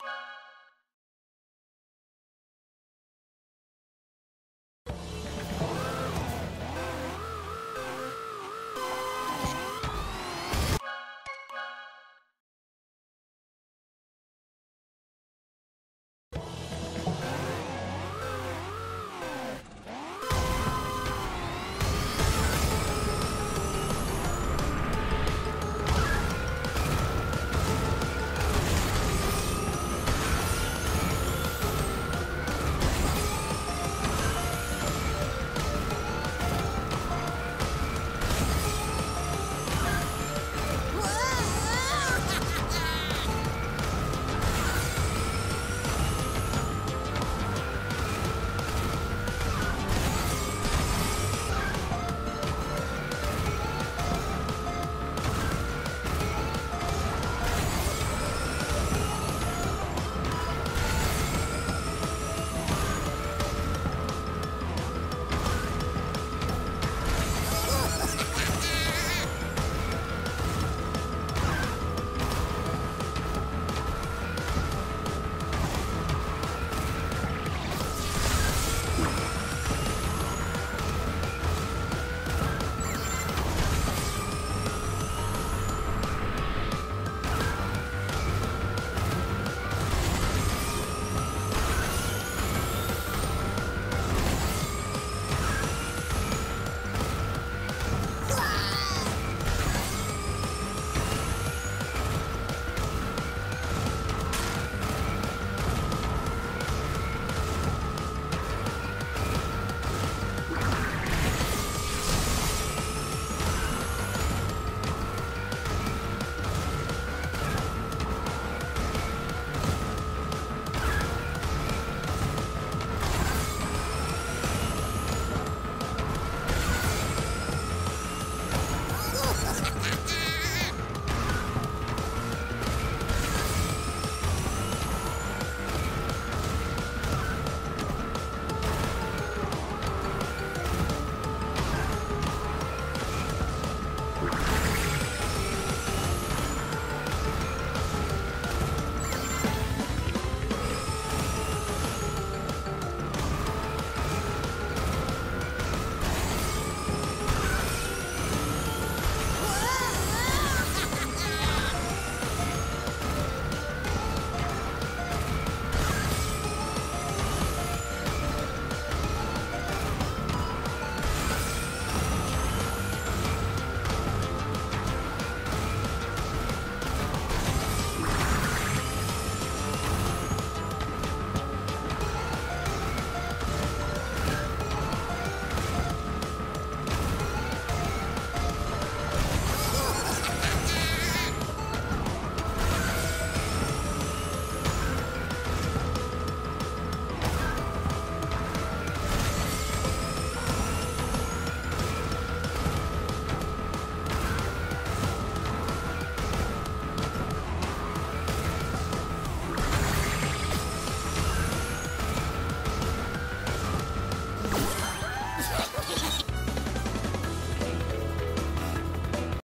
you.